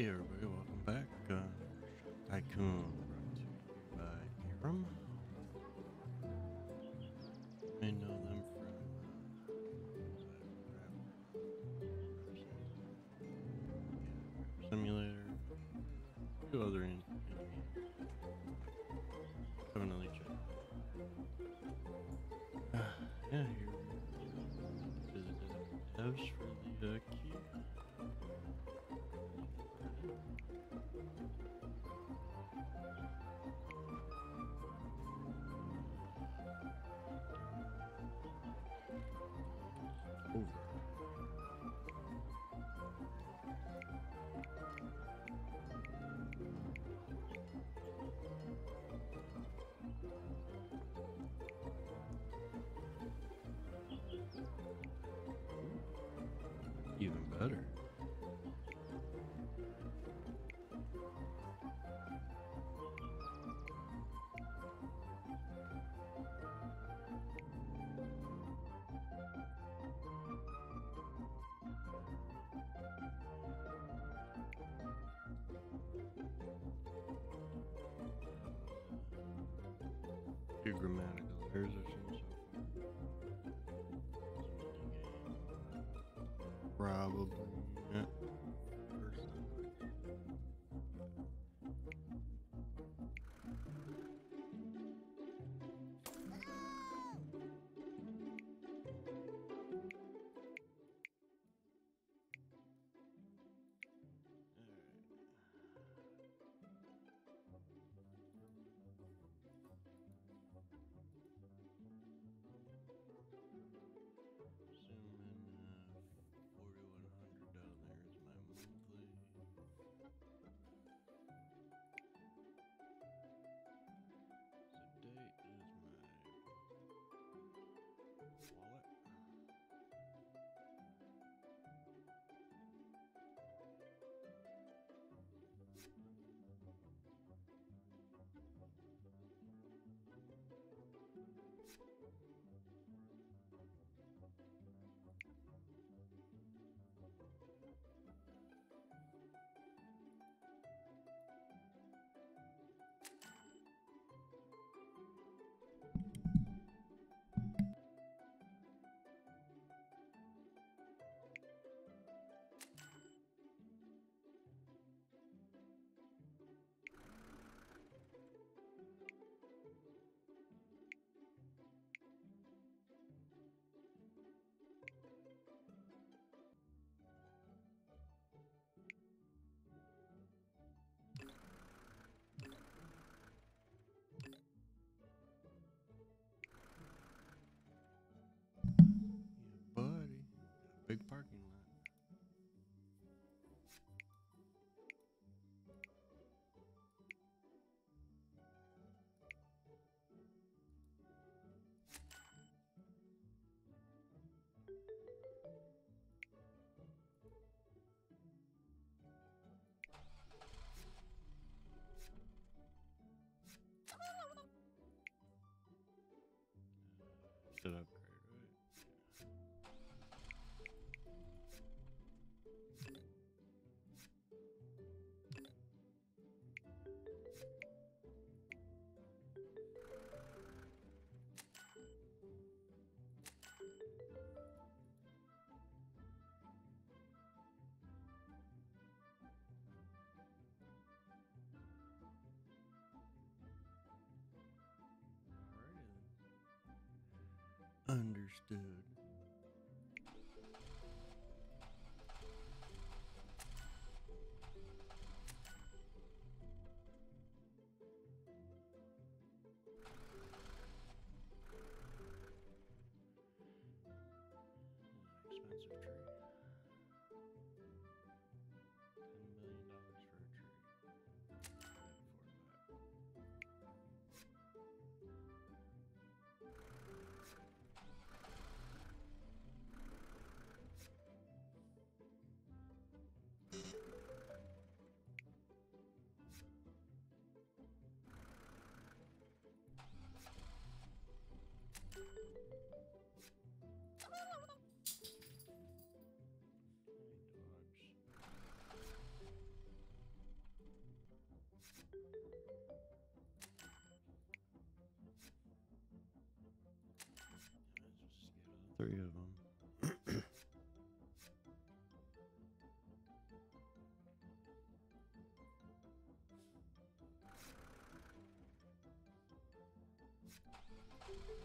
Hey everybody, welcome back. Uh, Tycoon brought to you by Airem. You may know them from uh, Simulator, a few other in, in Definitely check. Uh, yeah, here we visited devs for the uh, key. Your grammatical errors or some so Probably. Understood. Expensive tree. Three of them.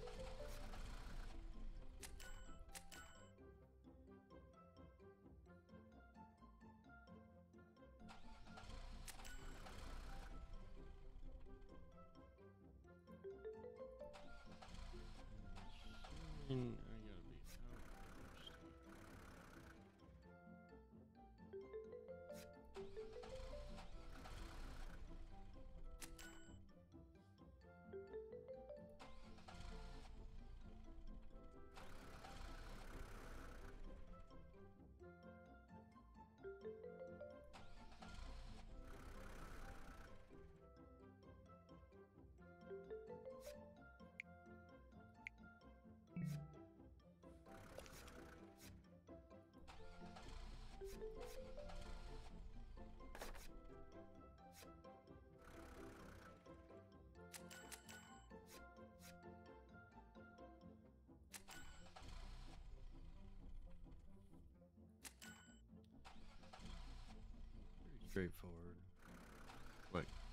straightforward. Wait.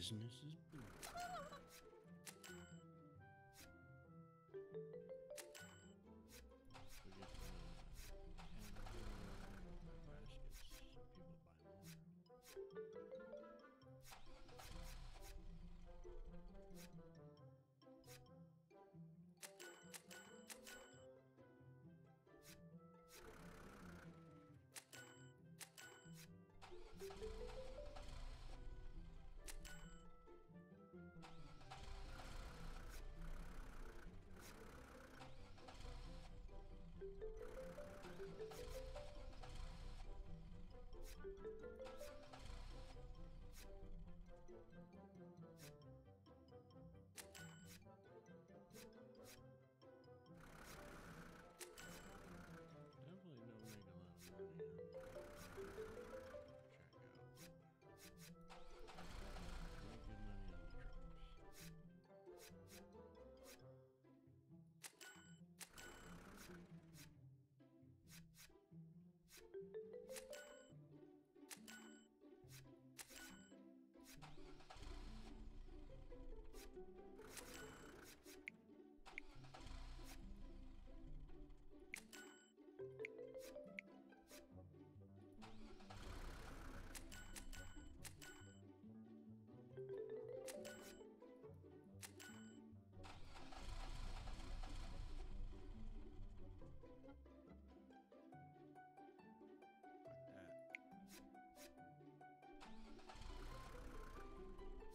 Business is booming.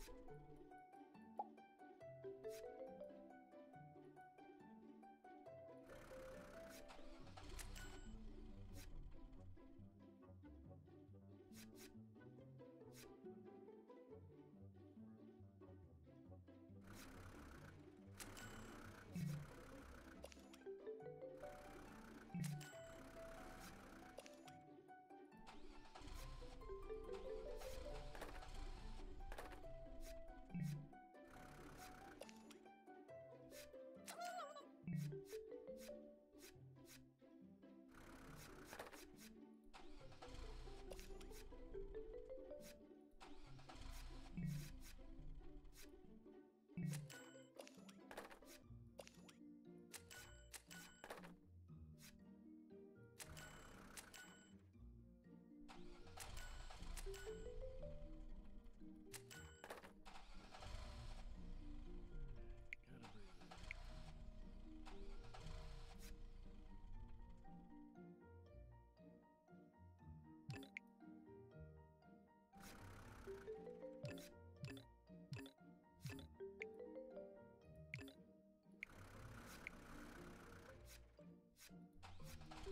Gotta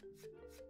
Shopping carts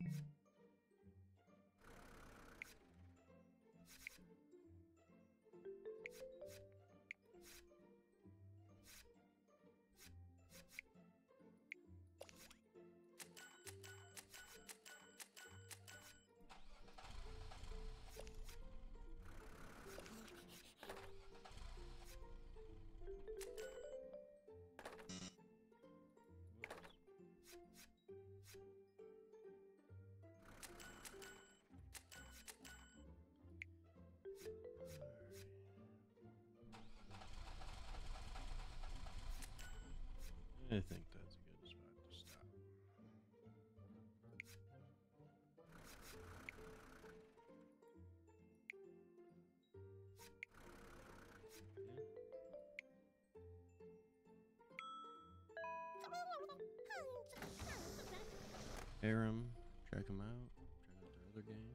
and Airem, check him out, check out their other.